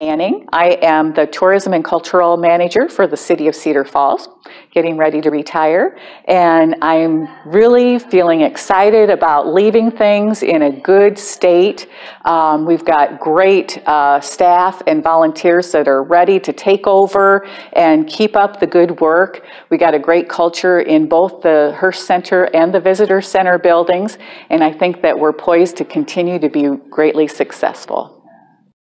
Manning. I am the Tourism and Cultural Manager for the City of Cedar Falls, getting ready to retire. And I'm really feeling excited about leaving things in a good state. Um, we've got great uh, staff and volunteers that are ready to take over and keep up the good work. We got a great culture in both the Hearst Center and the Visitor Center buildings. And I think that we're poised to continue to be greatly successful.